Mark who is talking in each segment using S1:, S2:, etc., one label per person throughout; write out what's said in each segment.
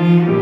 S1: you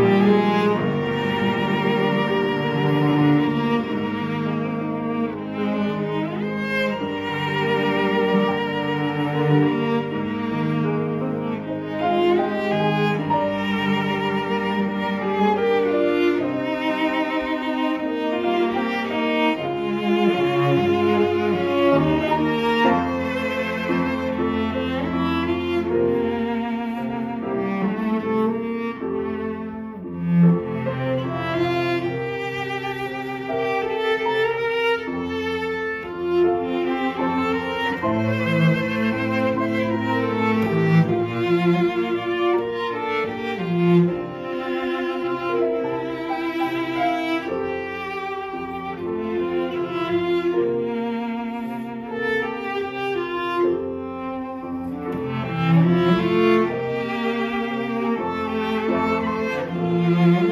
S1: Thank you.